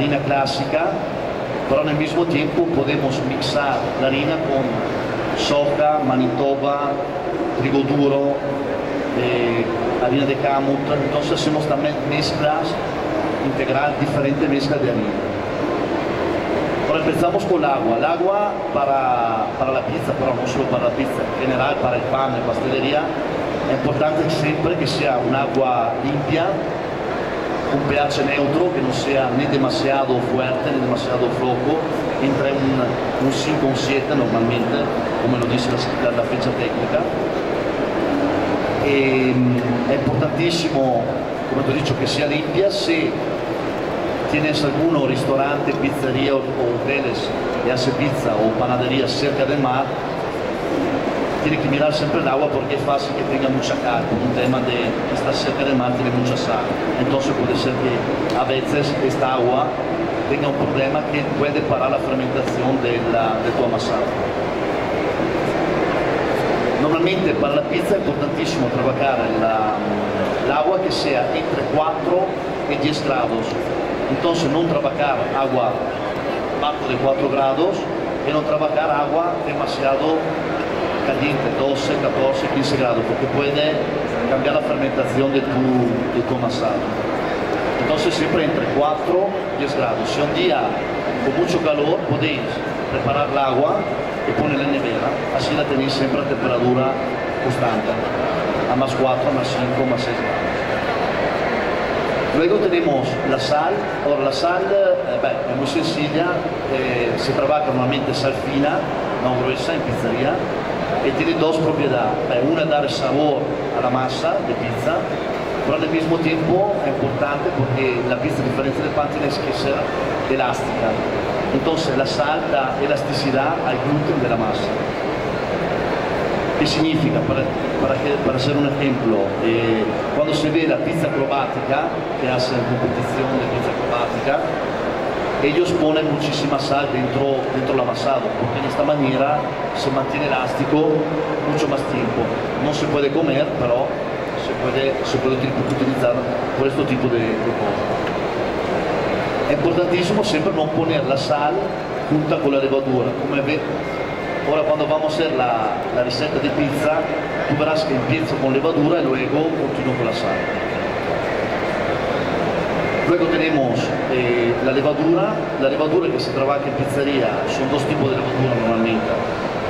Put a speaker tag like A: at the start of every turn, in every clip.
A: harina clásica, pero al mismo tiempo podemos mixar la harina con soja, manitoba, trigo duro, eh, harina de camut, entonces hacemos también mezclas integral, diferentes mezclas de harina. Ahora empezamos con el agua. El agua para, para, la pizza, pero no solo para la pizza, en general para el pan, la pastelería, es importante siempre que sea un agua limpia, un pH neutro, que no sea ni demasiado fuerte ni demasiado flojo, entre un, un 5 o un 7 normalmente, come lo dice la, la fecha tecnica. E, è importantissimo, come ti ho detto, che sia limpia, se tienes alguno ristorante, pizzeria o hoteles y hace pizza o panadería cerca del mar, tiene que mirar siempre el agua porque es fácil que tenga mucha cal, un tema de estar cerca del mar tiene mucha sal. Entonces puede ser que a veces esta agua tenga un problema que puede parar la fermentación de, la, de tu amasado. Normalmente para la pizza es importantísimo trabajar el agua que sea entre 4 y 10 grados Entonces no trabajar agua bajo de 4 grados y no trabajar agua demasiado caliente, 12, 14, 15 grados, porque puede cambiar la fermentación de tu, de tu amasado. Entonces siempre entre 4 y 10 grados. Si un día con mucho calor podéis preparar el agua y ponerla en nevera, así la tenéis siempre a temperatura constante, a más 4, más 5, más 6 grados. Luego tenemos la sal, ahora la sal eh, es muy sencilla, eh, se trabaja normalmente sal fina, no gruesa en pizzería, y tiene dos propiedades. una dar sabor a la masa de pizza, pero al mismo tiempo es importante porque la pizza, a diferencia del pan, tiene que ser elástica. Entonces la sal da elasticidad al gluten de la masa. ¿Qué significa? Para, para, para hacer un ejemplo, eh, cuando se ve la pizza acrobática, que hacen competición de pizza acrobática, ellos ponen muchísima sal dentro, dentro del amasado, porque de esta manera se mantiene elástico mucho más tiempo. No se puede comer, pero se puede, se puede utilizar por este tipo de, de cosas. Es importantísimo siempre no poner la sal junto con la levadura, como ve, Ahora cuando vamos a hacer la, la, receta de pizza, tú verás que empiezo con levadura y luego continúo con la sal. Luego tenemos eh, la levadura, la levadura que se trabaja en pizzería, son dos tipos de levadura normalmente,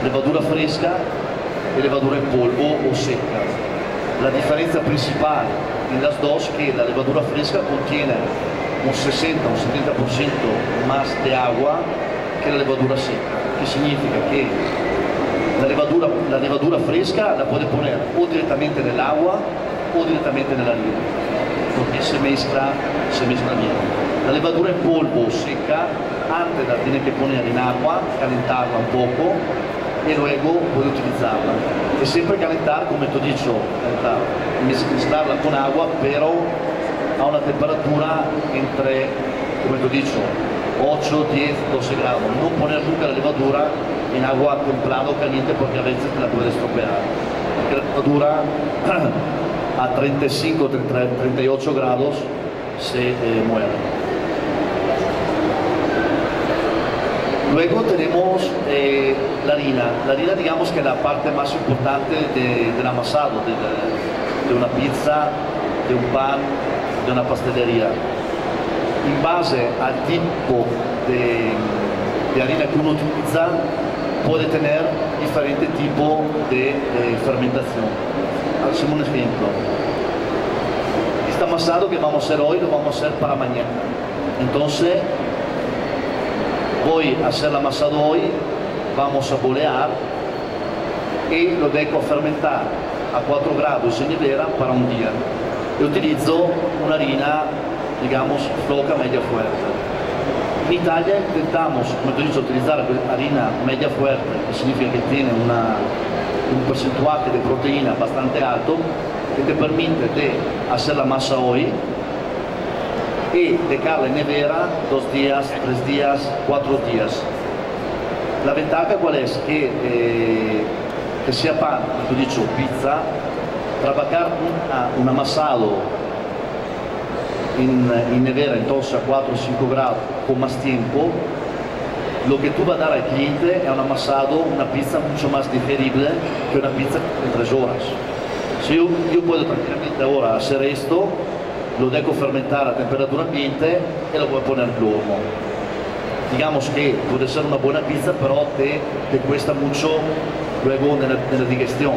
A: levadura fresca y levadura en polvo o seca. La diferencia principal en las dos es que la levadura fresca contiene un 60 o un 70% más de agua que la levadura seca que significa que la levadura, la levadura fresca la puede poner o directamente en el agua o directamente en la harina, porque se mezcla, se mezcla bien. La levadura en polvo seca, antes la tiene que poner en agua, calentarla un poco y luego puede utilizarla. Y siempre calentar, como te he dicho, calentar, mezclarla con agua, pero a una temperatura entre, como te he dicho, 8, 10, 12 grados. No poner nunca la levadura en agua templada o caliente porque a veces te la puede estropear. Porque la levadura a 35, 38 grados se eh, muere. Luego tenemos eh, la harina. La harina digamos que es la parte más importante de, del amasado, de, una pizza, de un pan, de una pastelería in base al tipo de harina que uno utiliza puede tener diferente tipo de, de fermentación. Hacemos un ejemplo. Este amasado que vamos a hacer hoy lo vamos a hacer para mañana. Entonces, voy a hacer el amasado hoy, vamos a bolear y lo dejo fermentar a 4 grados en nevera para un día. E utilizzo un'harina digamos, floca media fuerte. En Italia intentamos, como te he dicho, utilizar harina media fuerte, que significa que tiene una, un porcentaje de proteína bastante alto, que te permite de hacer la masa hoy y dejarla en nevera dos días, tres días, cuatro días. La ventaja cuál es? Que, eh, que sea pan, he dicho, pizza, trabajar un, un amasado en, nevera entonces a 4 o 5 grados con más tiempo, lo que tú vas a dar al cliente es un amasado, una pizza mucho más digerible que una pizza en 3 horas. Si yo, yo puedo tranquilamente ahora hacer esto, lo dejo fermentar a temperatura ambiente y lo voy a poner horno. Digamos que puede ser una buena pizza, pero te, te cuesta mucho luego en la, digestión,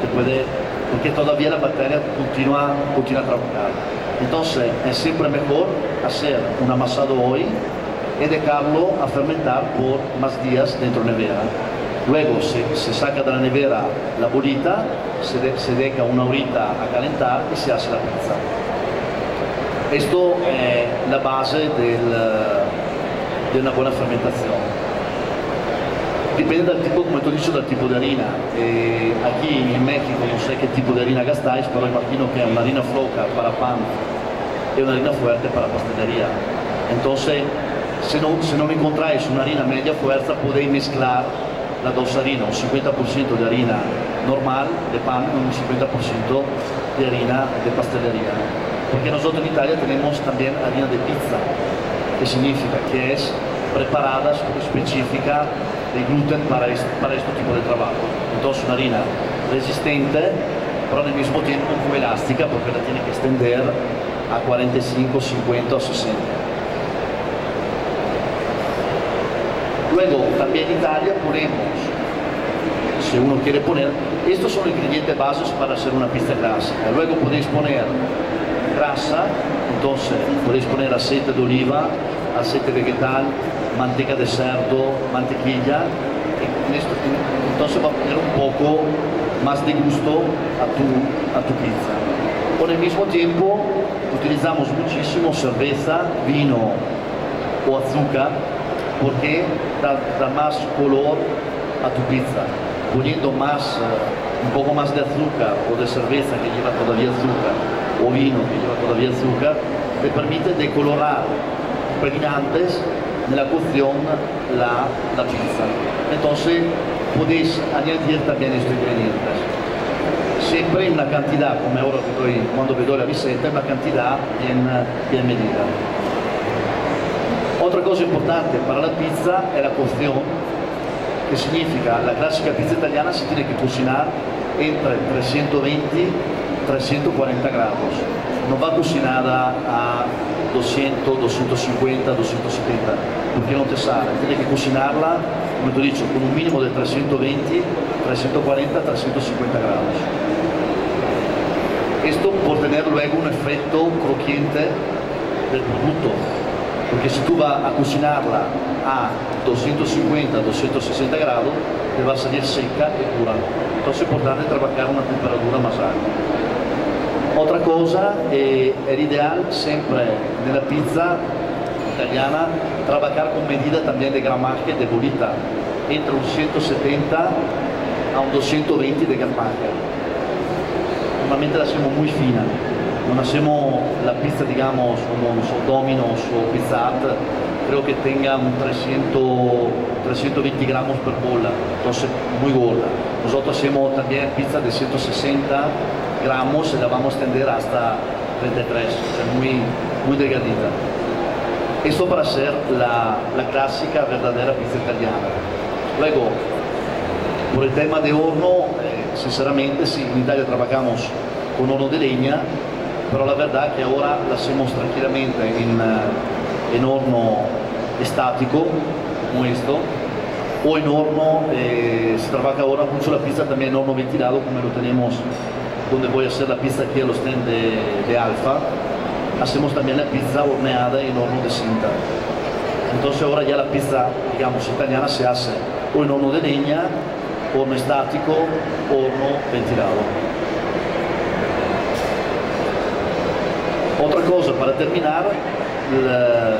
A: te puede, porque todavía la bacteria continúa, continúa a trabajar. Entonces es siempre mejor hacer un amasado hoy y dejarlo a fermentar por más días dentro de la nevera. Luego se, se, saca de la nevera la bolita, se, de, se deja una horita a calentar y se hace la pizza. Esto è la base del, di una buona fermentazione. Dipende dal tipo, come tu dici, dal tipo di harina. E aquí in México non sé che tipo di harina gastáis, però imagino che è una harina floca para pan e una harina fuerte para pastelería. Entonces, se non, se non encontráis una harina media fuerza, podéis mezclar las dos harinas, un 50% de harina normal de pan y un 50% de harina de pastelería. porque nosotros en Italia tenemos también harina de pizza, que significa que es preparada específica de gluten para este, para tipo de trabajo. Entonces una harina resistente, pero al mismo tiempo muy elástica porque la tiene que extender a 45, 50 o 60. Luego, también en Italia ponemos, si uno quiere poner, estos son ingredientes básicos para hacer una pizza clásica. Luego podéis poner grasa, entonces podéis poner aceite de oliva, aceite vegetal, manteca de cerdo, mantequilla, entonces va a poner un poco más de gusto a tu, a tu pizza. Con el mismo tiempo utilizamos muchísimo cerveza, vino o azúcar porque da, da más color a tu pizza. Poniendo más, uh, un poco más de azúcar o de cerveza que lleva todavía azúcar o vino que lleva todavía azúcar, te permite decolorar un de la la, la pizza. Entonces podéis añadir también estos ingredientes. Siempre en una cantidad, como ahora doy, cuando vedo la receta, una cantidad bien, bien medida. Otra cosa importante para la pizza es la cocción, que significa la clásica pizza italiana se tiene que cocinar entre 320 340 grados, no va cocinada a 200, 250, 270, porque no te sale, tienes que cocinarla, como te he dicho, con un mínimo de 320, 340, 350 grados. Esto por tener luego un efecto crujiente del producto, porque si tú vas a cocinarla a 250, 260 grados, te va a salir seca y pura. Entonces es importante trabajar a una temperatura alta. Otra cosa eh, es ideal siempre en pizza italiana trabajar con medida también de gramaje de bolita, entre un 170 a un 220 de gramaje. Normalmente la hacemos muy fina, no hacemos la pizza digamos como Domino's o Pizza Hut, creo que tenga un 300, 320 gramos per bola, entonces muy gorda. Nosotros hacemos también pizza de 160 gramos y la vamos a extender hasta 33, muy, muy delgadita. Esto para hacer la, la clásica verdadera pizza italiana. Luego, por el tema de horno, eh, sinceramente, sí, en Italia trabajamos con horno de leña, pero la verdad que ahora la hacemos tranquilamente en, uh, en horno estático, como esto, o en horno, eh, se trabaja ahora mucho la pizza también en horno ventilado, como lo tenemos donde voy a hacer la pizza aquí a los stand de, de Alfa, hacemos también la pizza horneada en horno de cinta. Entonces ahora ya la pizza, digamos, italiana se hace o en horno de leña, horno estático, horno ventilado. Otra cosa para terminar, la,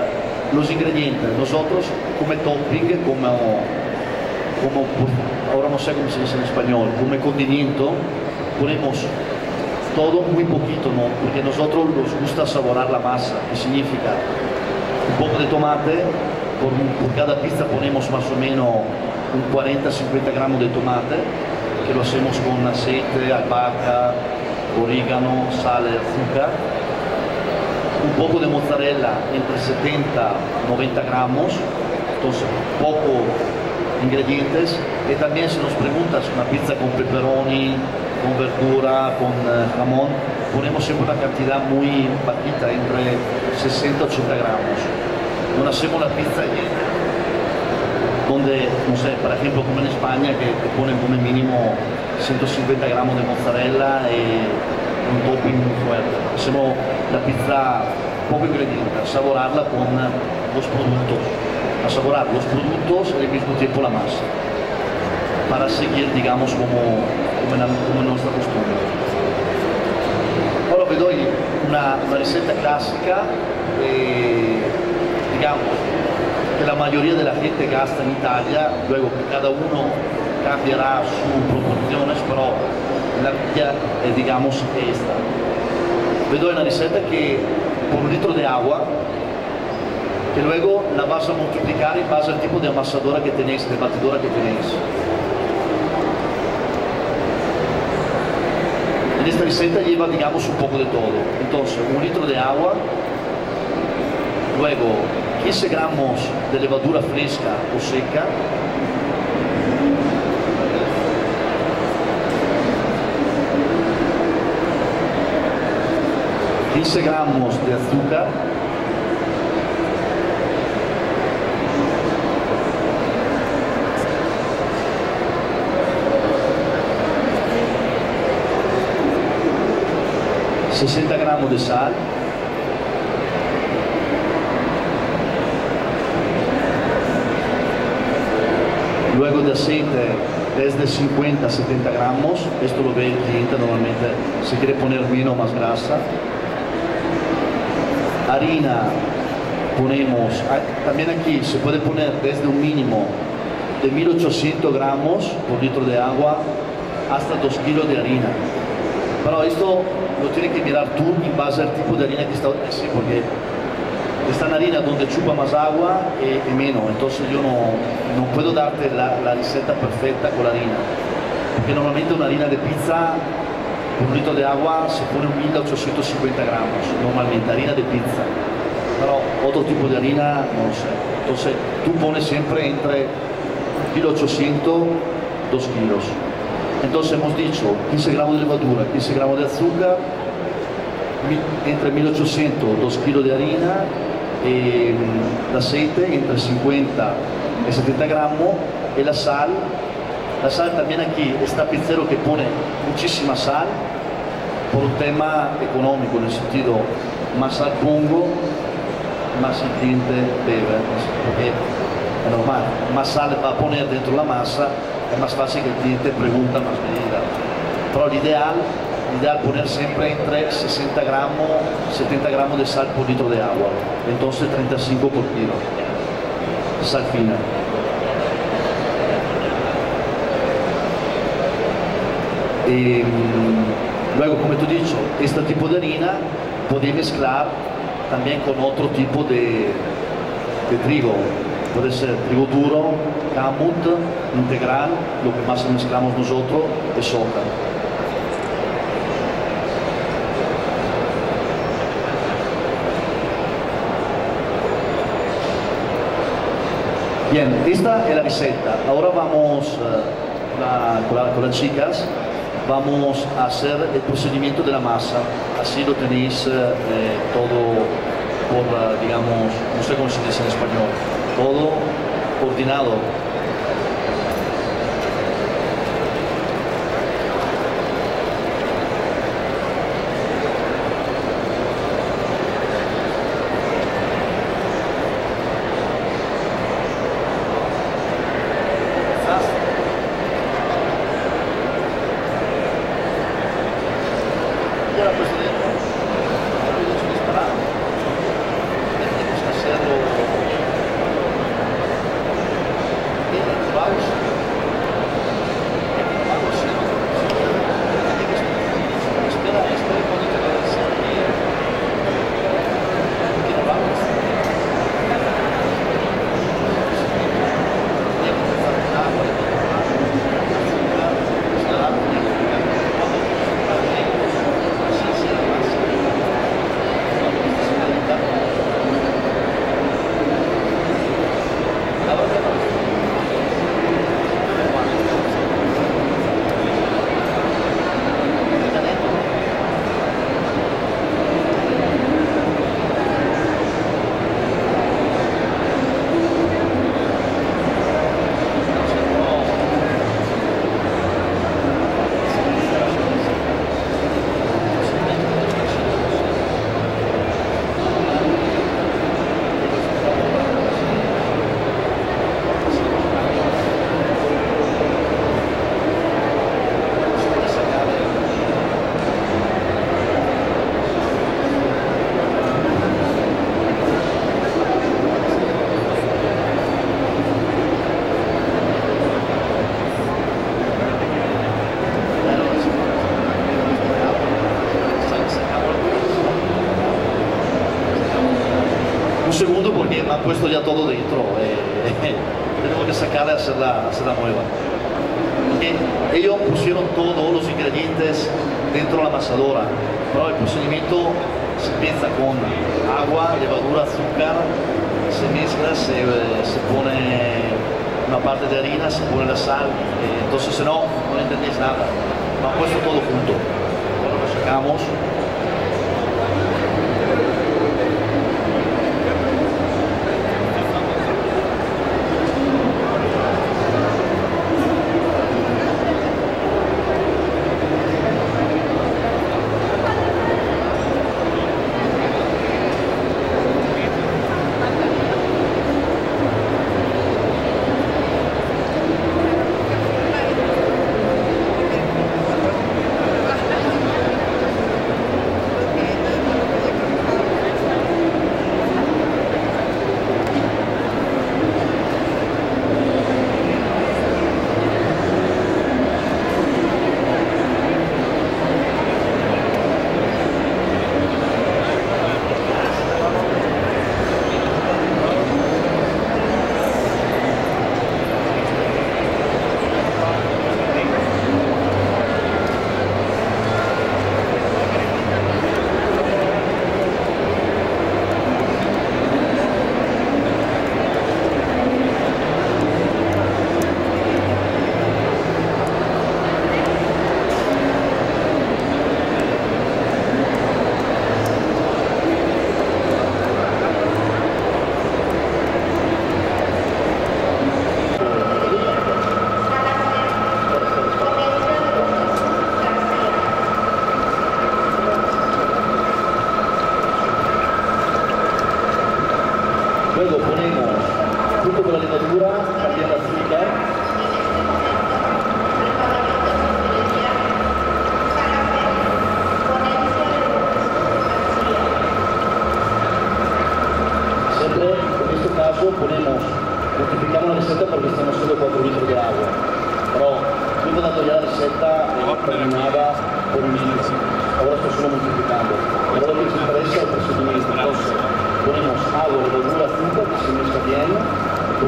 A: los ingredientes. Nosotros como topping, como, como, ahora no sé cómo se dice en español, como condimento, ponemos todo muy poquito, ¿no? porque nosotros nos gusta saborar la masa, que significa un poco de tomate, por, por cada pizza ponemos más o menos un 40-50 gramos de tomate, que lo hacemos con aceite, albahaca, orégano, sal, azúcar. un poco de mozzarella entre 70 y 90 gramos, entonces poco ingredientes. Y también si nos preguntas una pizza con pepperoni, con verdura, con eh, jamón, ponemos siempre una cantidad muy bajita, entre 60 y 80 gramos. No hacemos la pizza donde, no sé, por ejemplo como en España que te ponen como mínimo 150 gramos de mozzarella y un topping muy fuerte. Hacemos la pizza poco ingrediente, saborarla con los productos, a saborar los productos y al mismo tiempo la masa, para seguir, digamos, como, como, la, como nuestra costumbre. Ahora vi doy una, una receta clásica, eh, digamos, que la mayoría de la gente gasta en Italia, luego que cada uno cambiará sus proporciones, pero la mía es, digamos, esta. Vi doy una receta que por un litro de agua, que luego la vas a multiplicar en base al tipo de amasadora que tenéis, de batidora que tenéis. En esta receta lleva, digamos, un poco de todo. Entonces, un litro de agua, luego 15 gramos de levadura fresca o seca, ...15 gramos de azúcar, ...60 gramos de sal, luego de aceite desde 50 a 70 gramos, esto lo ve el cliente normalmente, si quiere poner menos o más grasa. Harina ponemos, ah, también aquí se puede poner desde un mínimo de 1800 gramos por litro de agua hasta 2 kilos de harina. Pero esto lo tienes que mirar tú en base al tipo de harina que está, sí, porque está en harina donde chupa más agua y, y menos, entonces yo no, no puedo darte la, la, receta perfecta con la harina, porque normalmente una harina de pizza, un litro de agua se pone 1850 gramos, normalmente harina de pizza, pero otro tipo de harina no sé, entonces tú pones siempre entre 1800 2 kilos. Entonces hemos dicho 15 gramos de levadura, 15 gramos de azúcar, entre 1800 2 kilos de harina, eh, el aceite entre 50 y 70 gramos y la sal. La sal también aquí está pizzero que pone muchísima sal por un tema económico, en el sentido, más sal pongo, más el cliente bebe, porque es normal, más sal va a poner dentro la masa, es más fácil que el cliente pregunta más medida. Pero l'ideal ideal poner siempre entre 60 gramos, 70 gramos de sal por litro de agua, entonces 35 por kilo, sal fina. Y, luego, como te he dicho, este tipo de harina puede mezclar también con otro tipo de trigo, puede ser trigo duro, camut, integral, lo que más mezclamos nosotros es soja. Bien, esta es la receta. Ahora vamos uh, la, con, la, con, las chicas, vamos a hacer el procedimiento de la masa. Así lo tenéis eh, todo por, uh, digamos, no sé cómo se dice en español, todo coordinado. Puesto ya todo dentro. Eh, tengo que sacar y hacerla, hacerla nueva. Okay. Ellos pusieron todos los ingredientes dentro de la amasadora, pero el procedimiento se empieza con agua, levadura, azúcar, se mezcla, se, se pone una parte de harina, se pone la sal, eh, entonces si no, no entendéis nada. Me han puesto todo junto. Lo sacamos.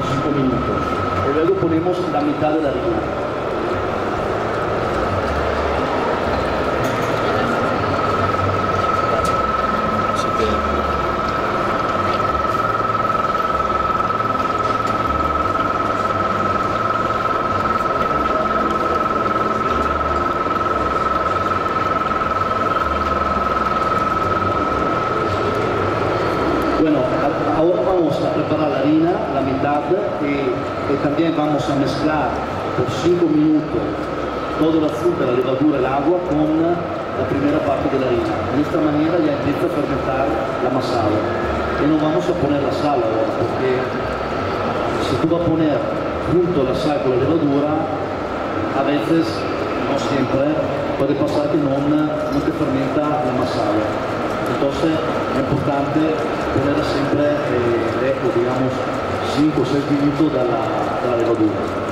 A: 5 minutos. Luego ponemos la mitad de la harina. Y también vamos a mezclar por 5 minutos todo el azúcar, la levadura, el agua con la primera parte de la harina. De esta manera ya empieza a fermentar la masada. Y no vamos a poner la sal ahora, porque si tú vas a poner junto la sal con la levadura, a veces, no siempre, puede pasar que no, no te fermenta la masada. Entonces es importante poner siempre eh, ecco, digamos vinto, sempre vinto dalla, dalla Leva 2.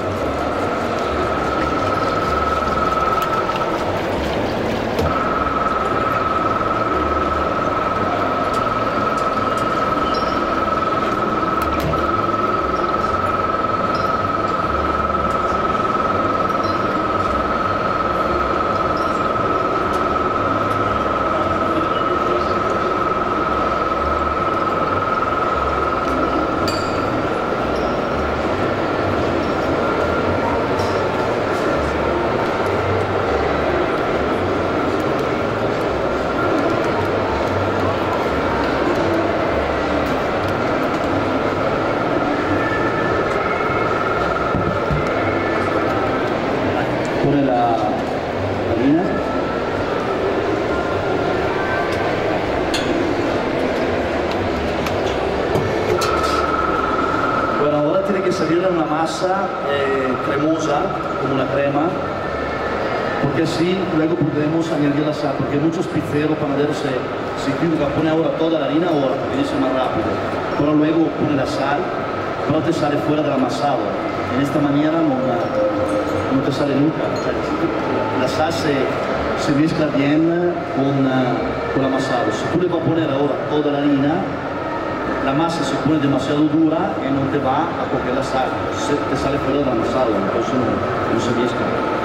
A: Así luego podemos añadir la sal, porque muchos pizzeros, panaderos se, se equivocan, pone ahora toda la harina ahora, porque dice más rápido, pero luego pone la sal, pero te sale fuera del amasado. En esta manera no, no te sale nunca. La sal se, se mezcla bien con, con el amasado. Si tú le vas a poner ahora toda la harina, la masa se pone demasiado dura y no te va a coger la sal, se, te sale fuera del amasado, entonces no, no se mezcla.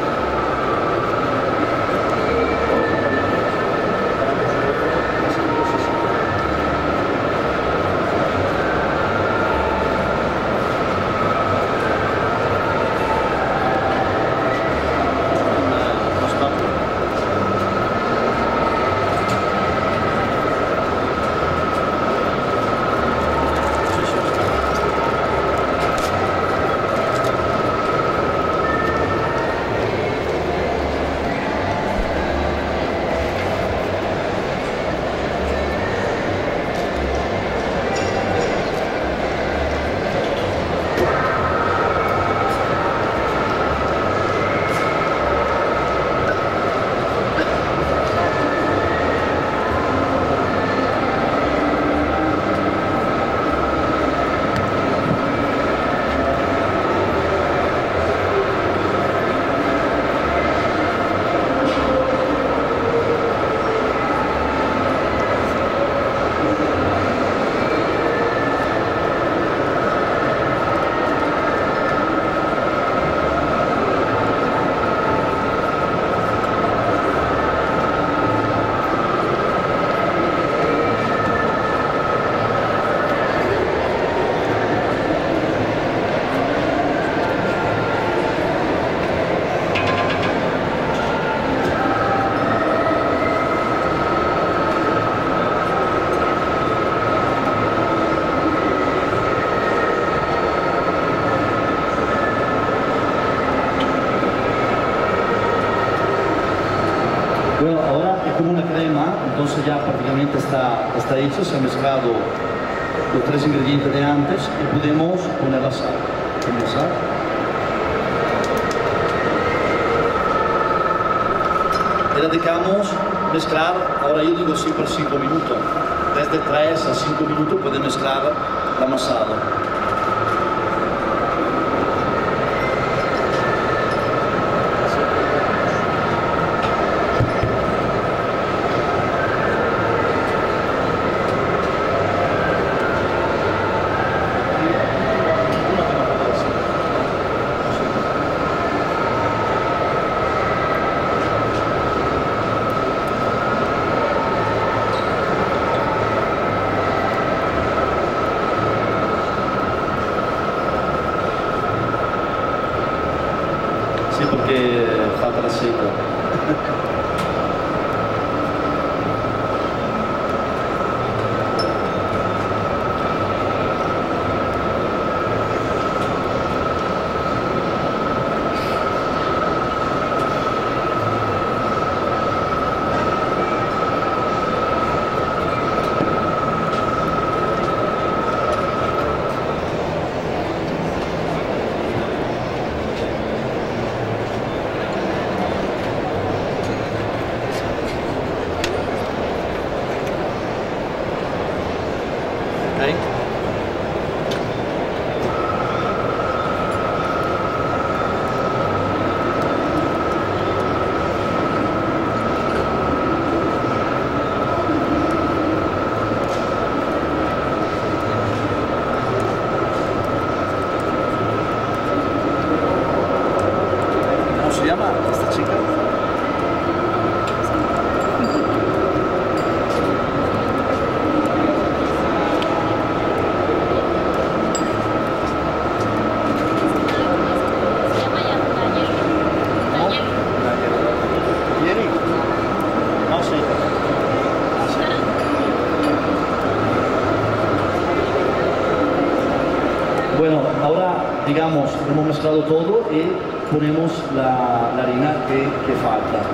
A: Entonces ya prácticamente está, está hecho, se ha mezclado los tres ingredientes de antes y podemos poner la sal. Poner. Y la dejamos mezclar, ahora yo digo por 5 minutos. Desde 3 a 5 minutos puede mezclar la amasado. Hemos mezclado todo y ponemos la, harina que falta.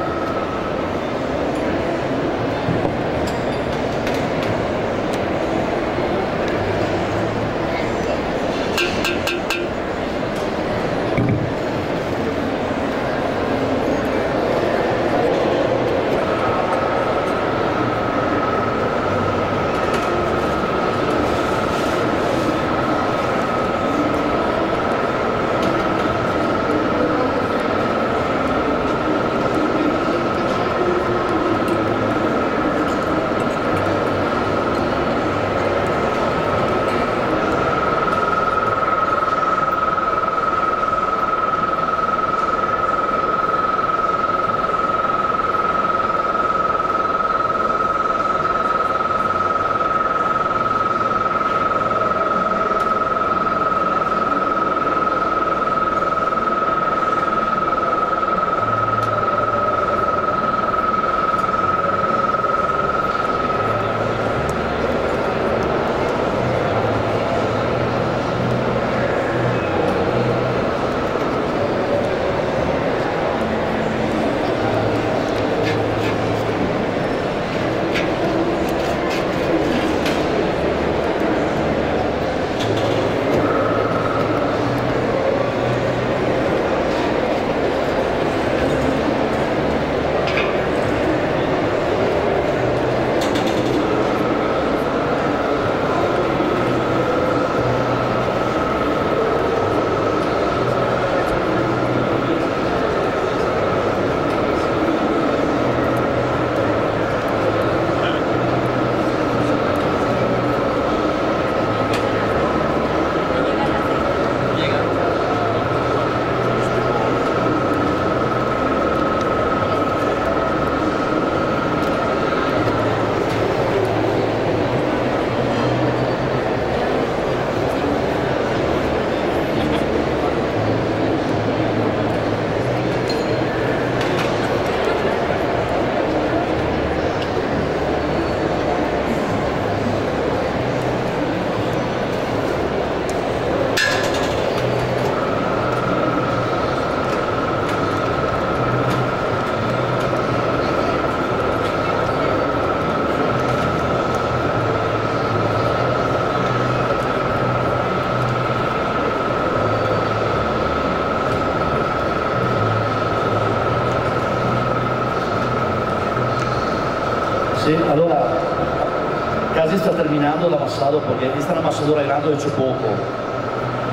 A: Está terminando el amasado porque esta amasadora grande hecho poco.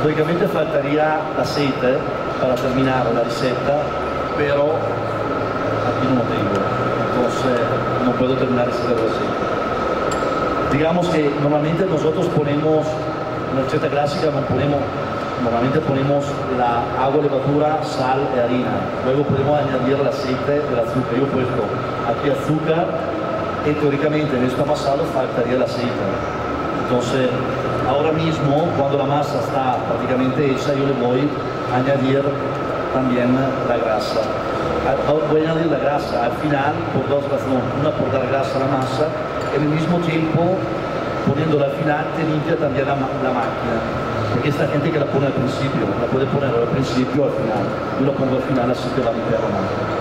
A: Lógicamente faltaría aceite para terminar la receta, pero aquí no lo tengo, entonces no puedo terminar ese aceite. Digamos que normalmente nosotros ponemos, en la receta clásica no ponemos normalmente ponemos la agua, levadura, sal y harina. Luego podemos añadir el aceite del azúcar. Yo he puesto aquí azúcar y teóricamente en esto amasado faltaría el aceite. Entonces, ahora mismo, cuando la masa está prácticamente hecha, yo le voy a añadir también la grasa. Voy a añadir la grasa al final por dos razones. Una por dar grasa a la masa y al mismo tiempo, poniéndola al final, te limpia también la, la máquina porque esta gente que la pone al principio, la puede poner al principio al final. Yo la pongo al final así que va la mano.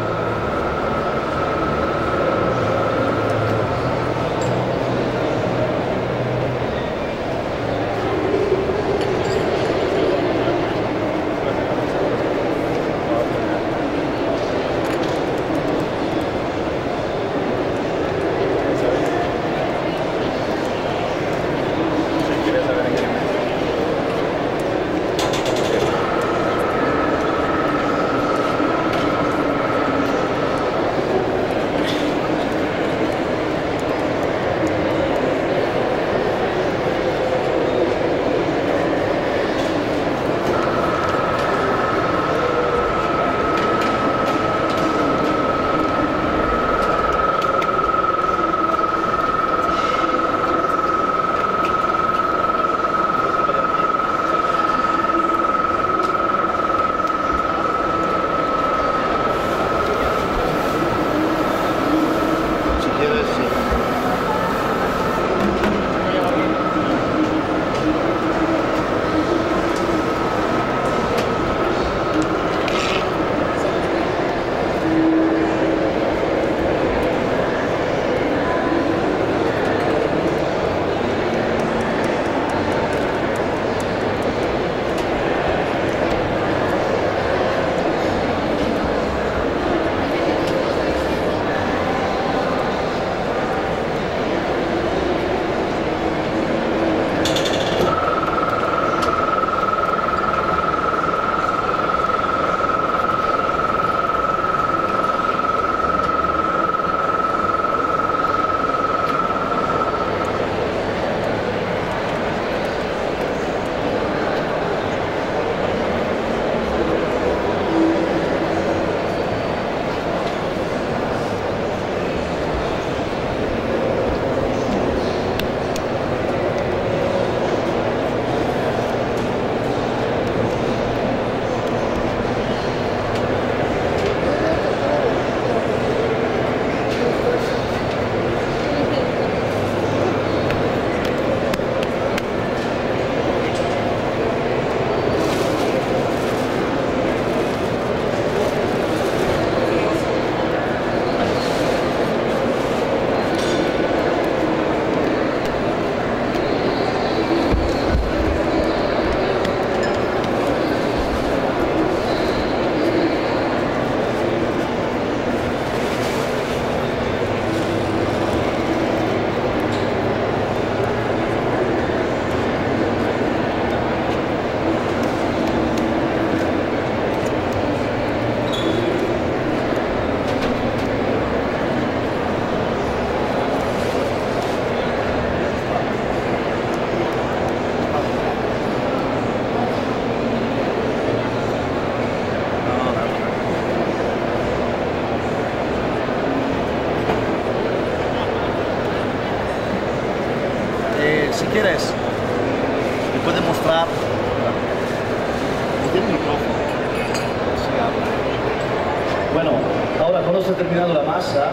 A: massa,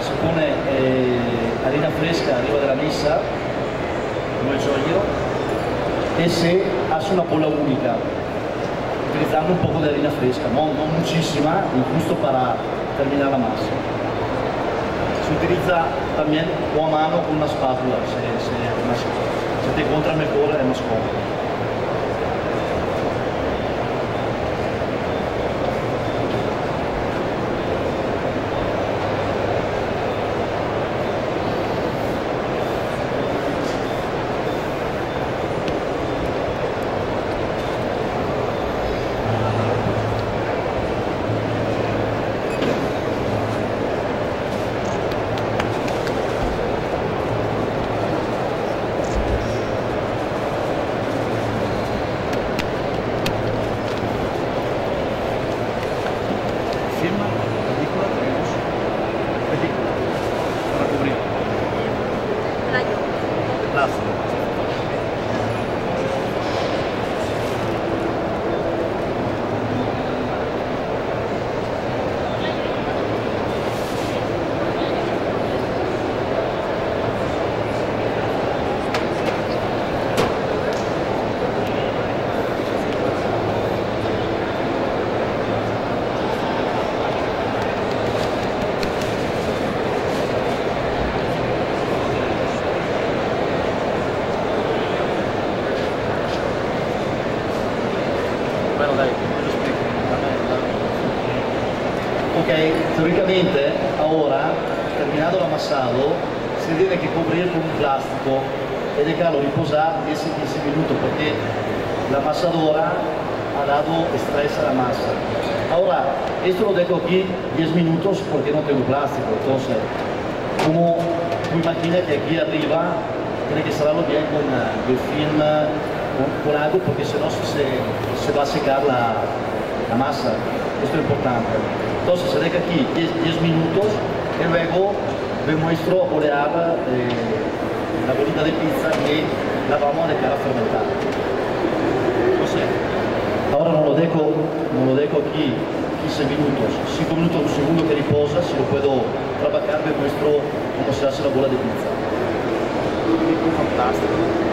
A: se pone eh, harina fresca arriva dalla messa, come so io, e se ha una bola unica, utilizzando un po' di arena fresca, no, moltissima il gusto farà terminare la massa. Si utilizza anche o a mano con una espátula,
B: se,
A: se, se il mio mejor, è una scopa. Ahora, terminado el amasado, se tiene que cubrir con un plástico y dejarlo reposar 10-15 minutos porque la amasadora ha dado estrés a la masa. Ahora, esto lo dejo aquí 10 minutos porque no tengo plástico, entonces, como tú imaginas que aquí arriba tiene que cerrarlo bien con el film, con, con algo porque si no se, se va a secar la, la masa. Esto es importante. Entonces se deja aquí 10, 10 minutos y luego le muestro a bolear eh, la bolita de pizza que la vamos a dejar a fermentar. Entonces, ahora no lo dejo, no lo dejo aquí 15 minutos, 5 minutos, un segundo que riposa, si lo puedo trabajar, le muestro cómo se hace la bola de pizza. Fantástico.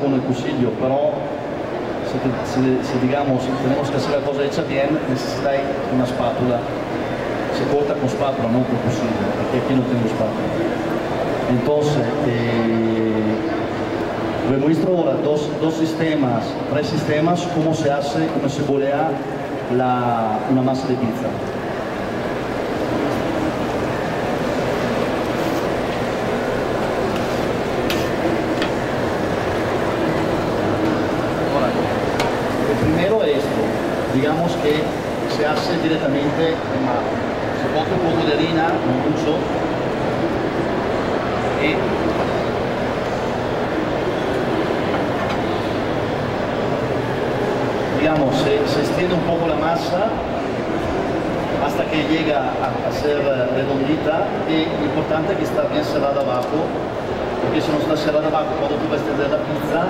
A: Con el cuchillo, pero si digamos tenemos que hacer la cosa hecha bien, necesitáis una espátula. Se corta con espátula, no con cuchillo, porque aquí no tengo espátula. Entonces, eh, le muestro ahora dos, dos sistemas, tres sistemas, cómo se hace, cómo se bolea la- una masa de pizza. Primero es esto, digamos que se en mano. poco di harina, mucho, e digamos, se, se extiende un poco la masa hasta que llega a, ser redondita y lo importante es que está bien cerrada abajo, porque si no está cerrada abajo, cuando tú vas a extender la pizza,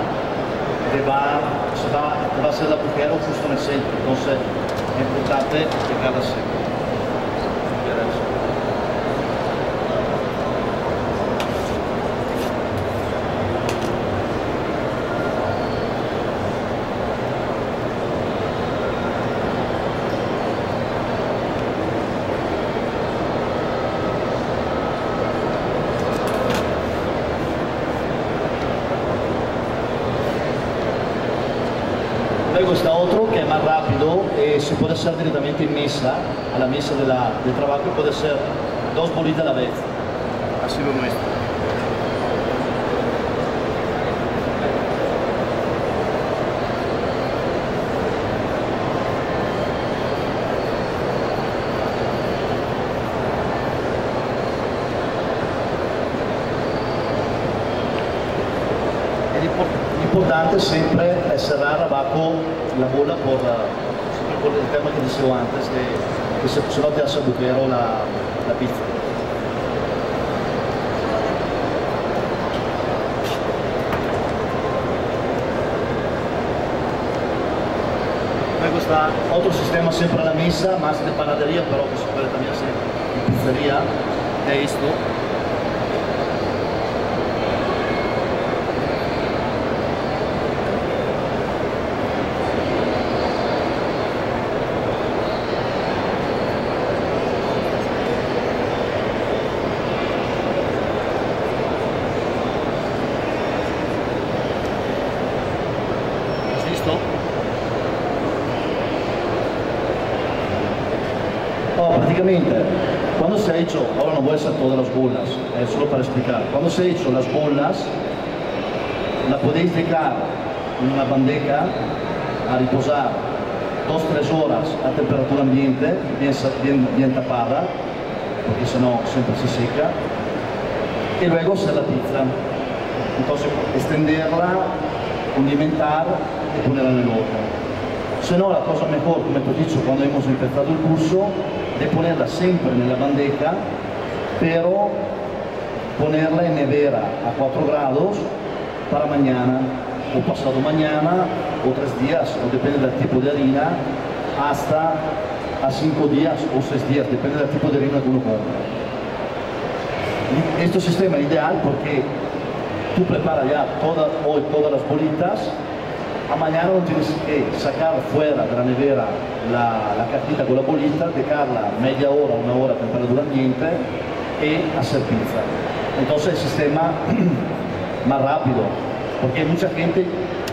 A: va, se va, a hacer el agujero justo en el centro, entonces es importante dejarla seca. Luego está otro que es más rápido y se puede hacer directamente en mesa, a la mesa de la, del trabajo y puede ser dos bolitas a la vez. Muestro. El impor- L'importante sempre è cerrar abajo la bola por, por el tema que dicevo antes, que, que se, se no te hace agujero la, la pizza. Está otro sistema siempre a la mesa, más de panadería, pero que se puede también hacer en pizzería, de esto. ¿Has visto? Oh, prácticamente, cuando se ha hecho, ahora no voy a hacer todas las bolas, es solo para se hecho las bolas, la podéis dejar en una bandeja a reposar dos tres horas a temperatura ambiente, bien, bien, bien tapada, porque si no siempre se seca, y luego hacer la pizza. Entonces, extenderla, condimentar y ponerla en el horno. Se no, la cosa mejor, como te he dicho cuando hemos empezado el curso, de ponerla siempre en la bandeja, pero ponerla en nevera a 4 grados para mañana o pasado mañana o 3 días, o depende del tipo de harina, hasta a 5 días o 6 días, depende del tipo de harina que uno compra. Este sistema es ideal porque tú preparas ya toda- hoy todas las bolitas, a mañana no tienes que sacar fuera de la nevera la, la cajita con la bolita, dejarla media hora, una hora a temperatura ambiente hacer pizza. Entonces el sistema más rápido, porque mucha gente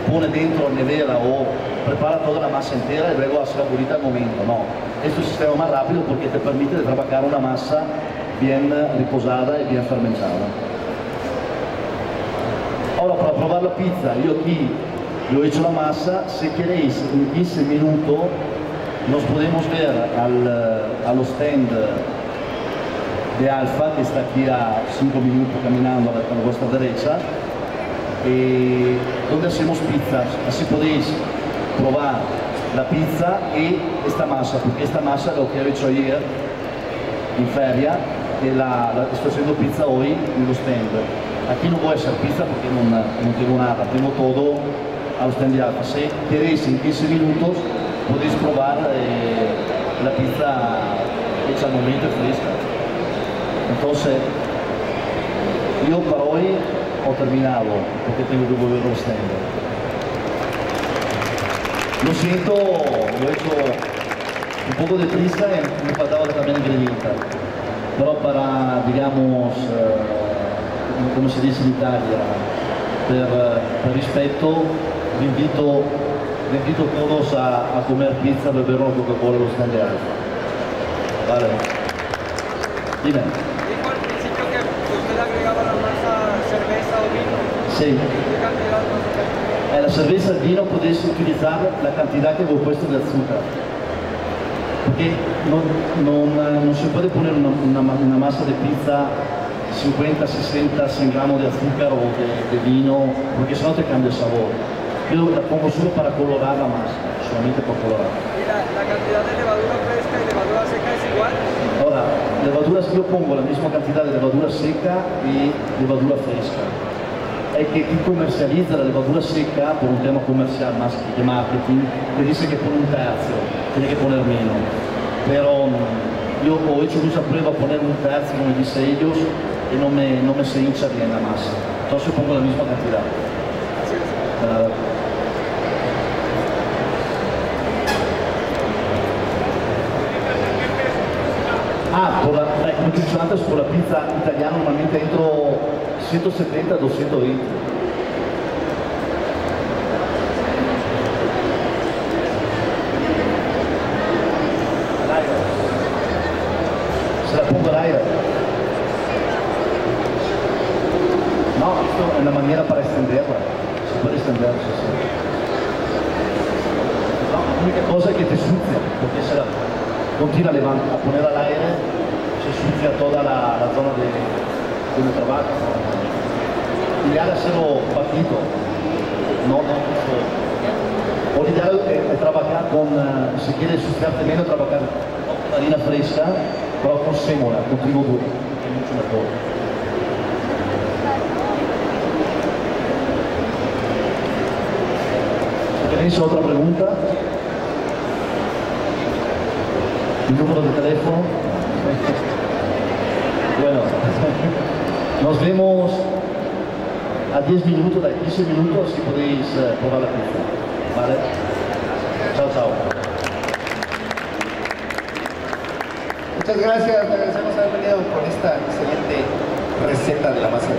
A: pone dentro nevera o prepara toda la masa entera y luego hace la bolita al momento. No, este es un sistema más rápido porque te permite de trabajar una masa bien riposada y bien fermentada. Ahora para probar la pizza, yo aquí yo he hecho la masa, si queréis en 15 minutos nos podemos ver al, eh, a stand de Alfa que está aquí a 5 minutos caminando a la, a la vuestra derecha y donde hacemos pizzas, así podéis probar la pizza y esta masa, porque esta masa lo que he hecho ayer en feria y la, la- estoy haciendo pizza hoy los stand. Aquí no voy a hacer pizza porque no, no tengo nada, tengo todo a los stand de Alfa. Si queréis en 15 minutos podéis probar eh, la pizza hecha al momento fresca. Entonces, yo para hoy ho terminado porque tengo que volver a los. Lo siento, lo he hecho un poco de prisa y me faltaba también ingredientes. Pero para, digamos, eh, come si dice in Italia, per, per rispetto, vi invito, vi invito todos a, a comer pizza, beber una Coca-Cola lo stand de Alfa. Vale. Dime. Sí.
C: ¿Qué cantidad más
A: la cerveza vino podéis utilizar la cantidad que vos puesto de azúcar. Perché non, non, non si può poner una, una, una, massa di pizza 50, 60, 100 gramos di azúcar o di vino, perché sennò ti cambia il sapore. Io la pongo solo per colorare la massa, solamente per colorare.
C: ¿Y la, la cantidad de levadura fresca y levadura seca es igual?
A: Ahora, levaduras, yo pongo la misma cantidad de levadura seca y levadura fresca. È che chi commercializza la levadura secca per un tema commerciale, di marketing, ti dice che pone un terzo, tiene che poner meno. Però io ho hecho mucha prueba a poner un terzo, come dice ellos, e non me, non me se hincha bien la masa. Entonces pongo la misma cantidad. Uh, Ah, por la, come ti dicevo antes, con la pizza italiana normalmente 170-220. Se la pongo al aire. No, esto es una manera para extenderla. Se puede extender, sí. No, la única cosa es que te sucia, porque se la continua a, poner al aire, se sucia toda la, la zona de, donde tirada a cero partido. No, no. O ideal eh, é, eh, é trabalhar com, uh, eh, se queres sustentar também, harina fresca, para com sêmola, com trigo duro. É muito melhor. ¿Tenéis otra pregunta número de teléfono? Bueno, nos vemos 10 minutos, a 15 minutos si podéis uh, probar la pizza. ¿Vale? Chao, chao.
D: Muchas gracias, agradecemos haber venido con esta excelente receta de la masa.